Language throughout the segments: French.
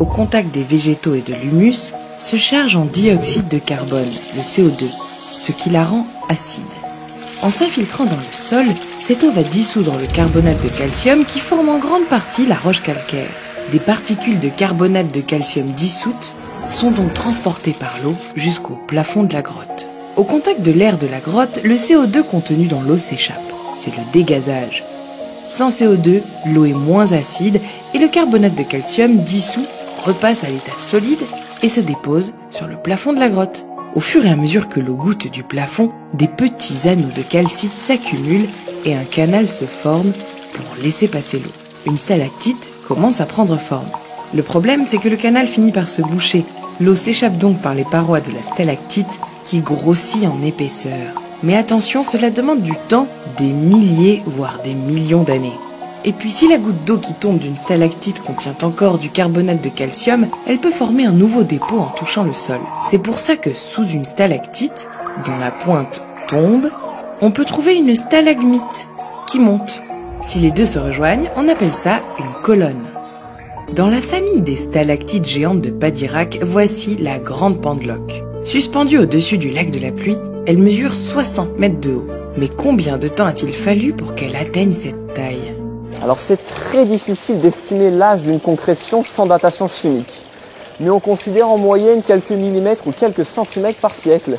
au contact des végétaux et de l'humus, se charge en dioxyde de carbone, le CO2, ce qui la rend acide. En s'infiltrant dans le sol, cette eau va dissoudre le carbonate de calcium qui forme en grande partie la roche calcaire. Des particules de carbonate de calcium dissoutes sont donc transportées par l'eau jusqu'au plafond de la grotte. Au contact de l'air de la grotte, le CO2 contenu dans l'eau s'échappe. C'est le dégazage. Sans CO2, l'eau est moins acide et le carbonate de calcium dissous repasse à l'état solide et se dépose sur le plafond de la grotte. Au fur et à mesure que l'eau goutte du plafond, des petits anneaux de calcite s'accumulent et un canal se forme pour laisser passer l'eau. Une stalactite commence à prendre forme. Le problème, c'est que le canal finit par se boucher. L'eau s'échappe donc par les parois de la stalactite qui grossit en épaisseur. Mais attention, cela demande du temps, des milliers, voire des millions d'années. Et puis si la goutte d'eau qui tombe d'une stalactite contient encore du carbonate de calcium, elle peut former un nouveau dépôt en touchant le sol. C'est pour ça que sous une stalactite, dont la pointe tombe, on peut trouver une stalagmite qui monte. Si les deux se rejoignent, on appelle ça une colonne. Dans la famille des stalactites géantes de Padirac, voici la grande pendeloque. Suspendue au-dessus du lac de la pluie, elle mesure 60 mètres de haut. Mais combien de temps a-t-il fallu pour qu'elle atteigne cette taille? Alors c'est très difficile d'estimer l'âge d'une concrétion sans datation chimique. Mais on considère en moyenne quelques millimètres ou quelques centimètres par siècle.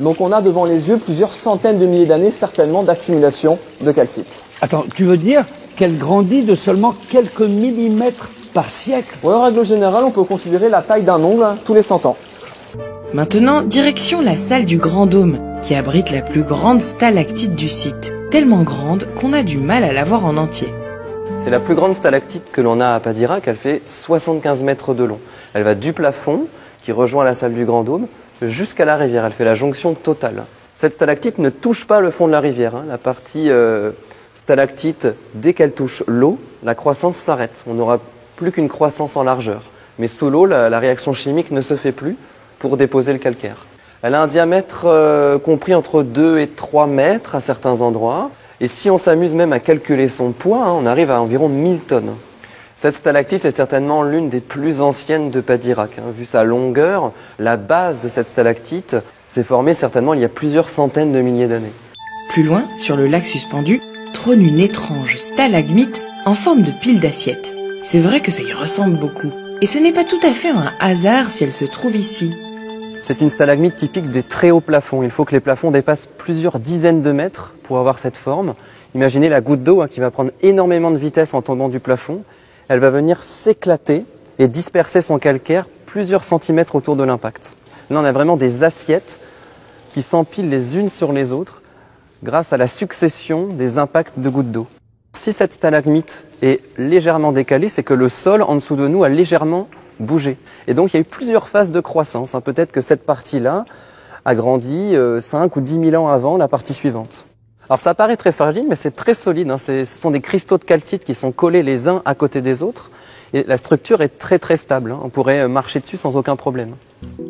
Donc on a devant les yeux plusieurs centaines de milliers d'années certainement d'accumulation de calcite. Attends, tu veux dire qu'elle grandit de seulement quelques millimètres par siècle? En règle générale, on peut considérer la taille d'un ongle tous les 100 ans. Maintenant, direction la salle du Grand Dôme, qui abrite la plus grande stalactite du site, tellement grande qu'on a du mal à la voir en entier. C'est la plus grande stalactite que l'on a à Padirac, elle fait 75 mètres de long. Elle va du plafond, qui rejoint la salle du Grand Dôme, jusqu'à la rivière, elle fait la jonction totale. Cette stalactite ne touche pas le fond de la rivière. hein. La partie euh, stalactite, dès qu'elle touche l'eau, la croissance s'arrête. On n'aura plus qu'une croissance en largeur. Mais sous l'eau, la, réaction chimique ne se fait plus pour déposer le calcaire. Elle a un diamètre euh, compris entre 2 et 3 mètres à certains endroits. Et si on s'amuse même à calculer son poids, hein, on arrive à environ 1000 tonnes. Cette stalactite est certainement l'une des plus anciennes de Padirac. hein. Vu sa longueur, la base de cette stalactite s'est formée certainement il y a plusieurs centaines de milliers d'années. Plus loin, sur le lac suspendu, trône une étrange stalagmite en forme de pile d'assiettes. C'est vrai que ça y ressemble beaucoup. Et ce n'est pas tout à fait un hasard si elle se trouve ici. C'est une stalagmite typique des très hauts plafonds. Il faut que les plafonds dépassent plusieurs dizaines de mètres pour avoir cette forme. Imaginez la goutte d'eau hein, qui va prendre énormément de vitesse en tombant du plafond. Elle va venir s'éclater et disperser son calcaire plusieurs centimètres autour de l'impact. Là, on a vraiment des assiettes qui s'empilent les unes sur les autres grâce à la succession des impacts de gouttes d'eau. Si cette stalagmite est légèrement décalée, c'est que le sol en dessous de nous a légèrement bougé. Et donc il y a eu plusieurs phases de croissance. hein. Peut-être que cette partie-là a grandi euh, 5 ou 10 000 ans avant la partie suivante. Alors ça paraît très fragile, mais c'est très solide. hein. Ce sont des cristaux de calcite qui sont collés les uns à côté des autres. Et la structure est très très stable. hein. On pourrait euh, marcher dessus sans aucun problème.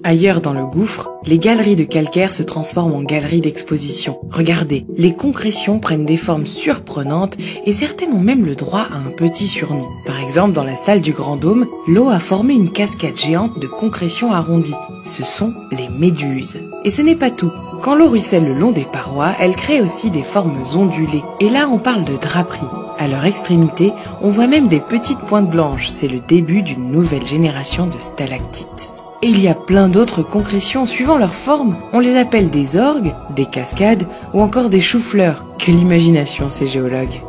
Ailleurs dans le gouffre, les galeries de calcaire se transforment en galeries d'exposition. Regardez, les concrétions prennent des formes surprenantes et certaines ont même le droit à un petit surnom. Par exemple, dans la salle du Grand Dôme, l'eau a formé une cascade géante de concrétions arrondies. Ce sont les méduses. Et ce n'est pas tout. Quand l'eau ruisselle le long des parois, elle crée aussi des formes ondulées. Et là, on parle de draperie. À leur extrémité, on voit même des petites pointes blanches. C'est le début d'une nouvelle génération de stalactites. Et il y a plein d'autres concrétions suivant leur forme. On les appelle des orgues, des cascades ou encore des choux-fleurs. Que l'imagination, ces géologues.